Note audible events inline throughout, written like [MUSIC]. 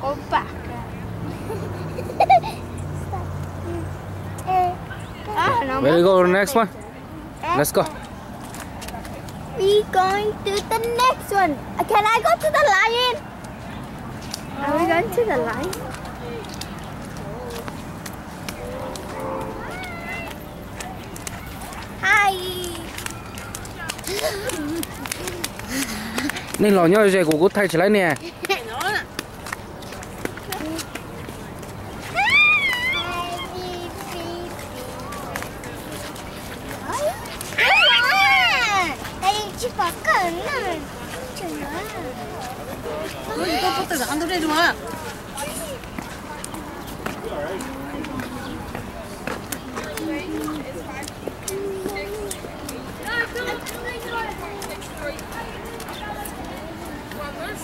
Con bạc À, Where you go to the next one? Let's go. We going to the next one. Can I go to the lion? Are we going to the line? Hi. Nên lò nhau rồi của cô thay trở lại nè. [LAUGHS] 이거 포트가 안 들어줘. 와.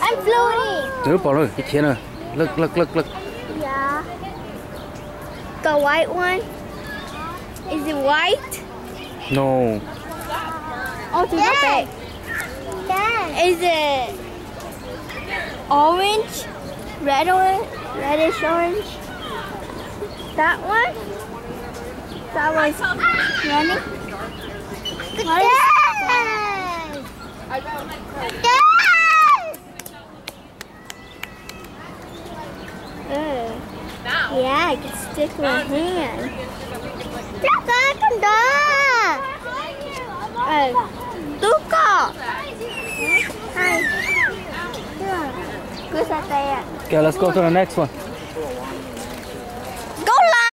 I'm floating. Nhớ bỏ rồi, cái thiên rồi. Look, look, look, look. Yeah. The white one? Is it white? No. Oh, to Yeah. the back. Yeah. Is it orange? Red orange? Reddish orange? That one? That one's running? Yes. Yes. Yeah, I can stick my hand. Chắc con Okay, let's go to the next one.